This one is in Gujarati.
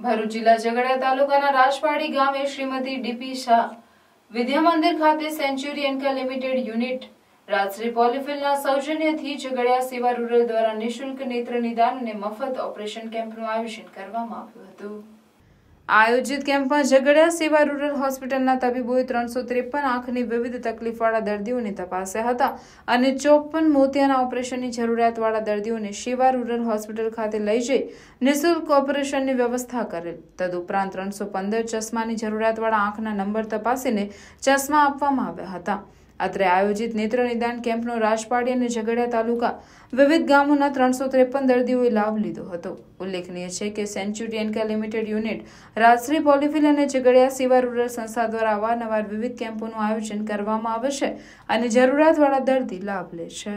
ભરૂચ જિલ્લા ઝઘડિયા તાલુકાના રાજપાડી ગામે શ્રીમતી ડીપી શાહ વિદ્યા મંદિર ખાતે સેન્ચુરી એન્કા લિમિટેડ યુનિટ રાત્રે પોલિફિલના સૌજન્યથી ઝઘડિયા સેવા રૂરલ દ્વારા નિઃશુલ્ક નેત્ર નિદાન અને મફત ઓપરેશન કેમ્પનું આયોજન કરવામાં આવ્યું હતું. આયોજિત કેમ્પમાં ઝઘડિયા સેવા રૂરલ હોસ્પિટલના તબીબોએ ત્રણસો ત્રેપન આંખની વિવિધ તકલીફવાળા દર્દીઓને તપાસ્યા હતા અને ચોપન મોતિયાના ઓપરેશનની જરૂરિયાતવાળા દર્દીઓને સેવા રૂરલ હોસ્પિટલ ખાતે લઈ જઈ નિઃશુલ્ક ઓપરેશનની વ્યવસ્થા કરેલ. તદુપરાંત ત્રણસો પંદર ચશ્માની જરૂરિયાતવાળા આંખના નંબર તપાસીને ચશ્મા આપવામાં આવ્યા હતા. અત્રે આયોજિત નેત્ર નિદાન કેમ્પનો રાજપાડી અને ઝઘડિયા તાલુકા વિવિધ ગામોના ત્રણસો ત્રેપન દર્દીઓએ લાભ લીધો હતો. ઉલ્લેખનીય છે કે century Enka limited unit Rajshree પોલિફિલ અને ઝઘડિયા સેવા રૂરલ સંસ્થા દ્વારા અવારનવાર વિવિધ કેમ્પોનું આયોજન કરવામાં આવે છે અને જરૂરિયાતવાળા દર્દી લાભ લે છે.